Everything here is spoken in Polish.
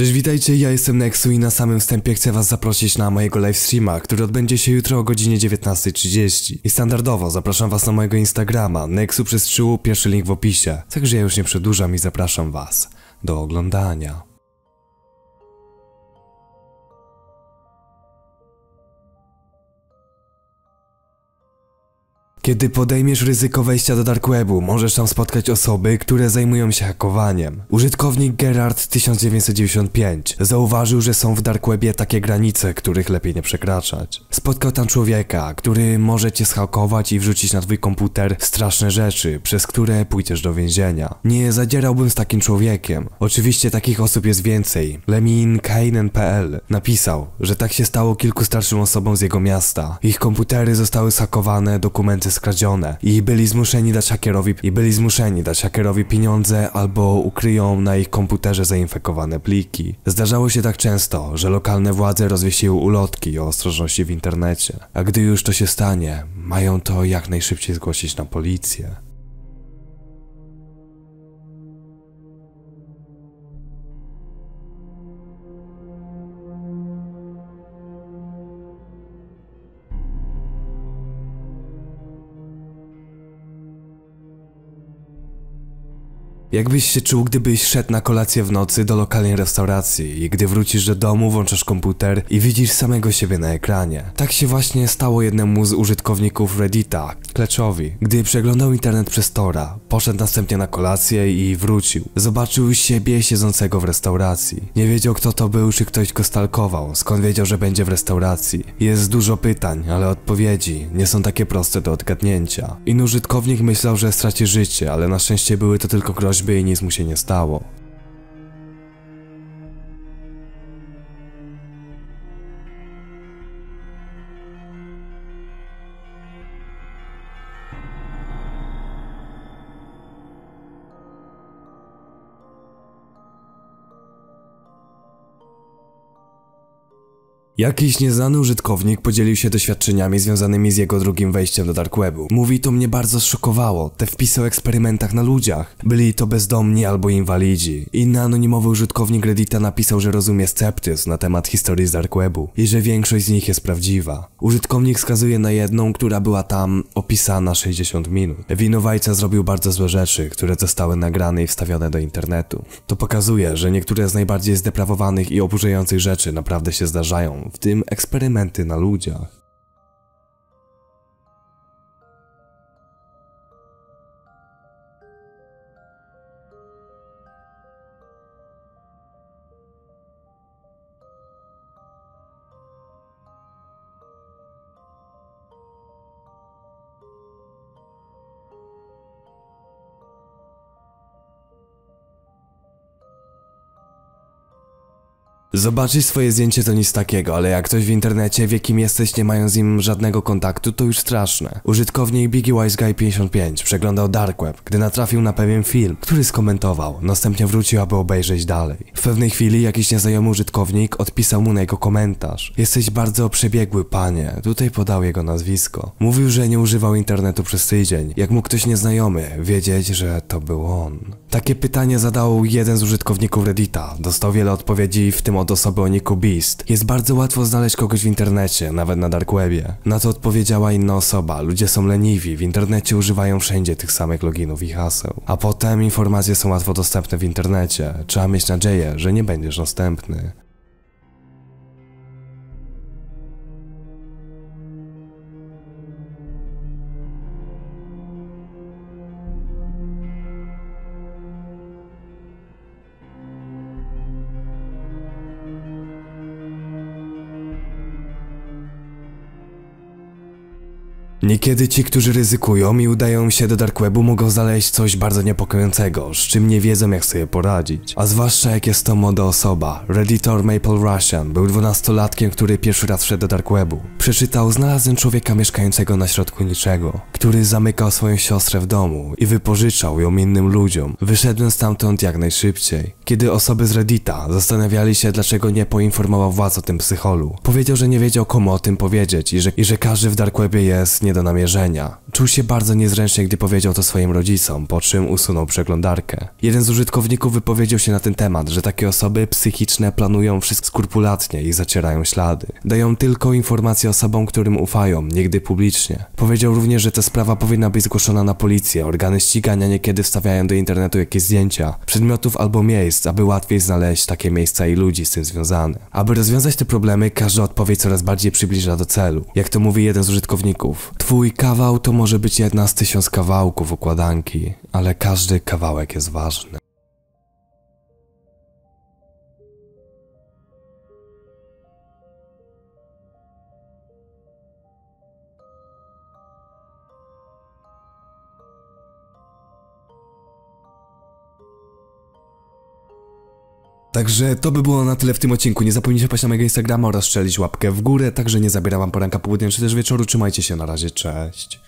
Cześć, witajcie, ja jestem Nexu i na samym wstępie chcę was zaprosić na mojego livestreama, który odbędzie się jutro o godzinie 19.30. I standardowo zapraszam was na mojego Instagrama, Nexu przez 3 pierwszy link w opisie. Także ja już nie przedłużam i zapraszam was do oglądania. Kiedy podejmiesz ryzyko wejścia do Dark Webu, możesz tam spotkać osoby, które zajmują się hakowaniem. Użytkownik Gerard 1995 zauważył, że są w Dark Webie takie granice, których lepiej nie przekraczać. Spotkał tam człowieka, który może cię schakować i wrzucić na twój komputer straszne rzeczy, przez które pójdziesz do więzienia. Nie zadzierałbym z takim człowiekiem. Oczywiście takich osób jest więcej. LeminKainen.pl napisał, że tak się stało kilku starszym osobom z jego miasta. Ich komputery zostały schakowane, dokumenty skradzione i byli zmuszeni dać hakierowi i byli zmuszeni dać hakierowi pieniądze albo ukryją na ich komputerze zainfekowane pliki. Zdarzało się tak często, że lokalne władze rozwiesiły ulotki o ostrożności w internecie, a gdy już to się stanie, mają to jak najszybciej zgłosić na policję. Jakbyś się czuł, gdybyś szedł na kolację w nocy do lokalnej restauracji i gdy wrócisz do domu, włączasz komputer i widzisz samego siebie na ekranie. Tak się właśnie stało jednemu z użytkowników Reddita, Kleczowi. Gdy przeglądał internet przez Tora, poszedł następnie na kolację i wrócił. Zobaczył siebie siedzącego w restauracji. Nie wiedział kto to był, czy ktoś go stalkował, skąd wiedział, że będzie w restauracji. Jest dużo pytań, ale odpowiedzi nie są takie proste do odgadnięcia. Inny użytkownik myślał, że straci życie, ale na szczęście były to tylko groźby i nic mu się nie stało. Jakiś nieznany użytkownik podzielił się doświadczeniami związanymi z jego drugim wejściem do Dark Webu. Mówi to mnie bardzo zszokowało, te wpisy o eksperymentach na ludziach. Byli to bezdomni albo inwalidzi. Inny anonimowy użytkownik Reddita napisał, że rozumie sceptyzm na temat historii z Dark Webu i że większość z nich jest prawdziwa. Użytkownik wskazuje na jedną, która była tam opisana 60 minut. Winowajca zrobił bardzo złe rzeczy, które zostały nagrane i wstawione do internetu. To pokazuje, że niektóre z najbardziej zdeprawowanych i oburzających rzeczy naprawdę się zdarzają, w tym eksperymenty na ludziach. Zobaczyć swoje zdjęcie to nic takiego, ale jak ktoś w internecie wie kim jesteś nie mając z nim żadnego kontaktu, to już straszne. Użytkownik Biggie Wise Guy 55 przeglądał Dark Web, gdy natrafił na pewien film, który skomentował, następnie wrócił, aby obejrzeć dalej. W pewnej chwili jakiś nieznajomy użytkownik odpisał mu na jego komentarz. Jesteś bardzo przebiegły, panie. Tutaj podał jego nazwisko. Mówił, że nie używał internetu przez tydzień. Jak mógł ktoś nieznajomy wiedzieć, że to był on? Takie pytanie zadał jeden z użytkowników Reddita. Dostał wiele odpowiedzi, w tym od osoby o niku Beast. Jest bardzo łatwo znaleźć kogoś w internecie, nawet na dark webie. Na to odpowiedziała inna osoba. Ludzie są leniwi, w internecie używają wszędzie tych samych loginów i haseł. A potem informacje są łatwo dostępne w internecie. Trzeba mieć nadzieję, że nie będziesz następny. Niekiedy ci, którzy ryzykują i udają się do Dark Webu mogą znaleźć coś bardzo niepokojącego, z czym nie wiedzą jak sobie poradzić. A zwłaszcza jak jest to młoda osoba. Redditor Maple Russian był dwunastolatkiem, który pierwszy raz wszedł do Dark Webu. Przeczytał, znalazłem człowieka mieszkającego na środku niczego, który zamykał swoją siostrę w domu i wypożyczał ją innym ludziom. Wyszedłem stamtąd jak najszybciej. Kiedy osoby z Reddita zastanawiali się dlaczego nie poinformował władz o tym psycholu, powiedział, że nie wiedział komu o tym powiedzieć i że, i że każdy w Dark Webie jest nie nie do namierzenia. Czuł się bardzo niezręcznie, gdy powiedział to swoim rodzicom, po czym usunął przeglądarkę. Jeden z użytkowników wypowiedział się na ten temat, że takie osoby psychiczne planują wszystko skrupulatnie i zacierają ślady. Dają tylko informacje osobom, którym ufają, nigdy publicznie. Powiedział również, że ta sprawa powinna być zgłoszona na policję. Organy ścigania niekiedy wstawiają do internetu jakieś zdjęcia, przedmiotów albo miejsc, aby łatwiej znaleźć takie miejsca i ludzi z tym związane. Aby rozwiązać te problemy, każda odpowiedź coraz bardziej przybliża do celu. Jak to mówi jeden z użytkowników, twój kawał to może być jedna z tysiąc kawałków układanki, ale każdy kawałek jest ważny. Także to by było na tyle w tym odcinku. Nie zapomnijcie paść na mojego Instagrama oraz strzelić łapkę w górę. Także nie zabieram wam poranka, południa czy też wieczoru. Trzymajcie się, na razie, cześć.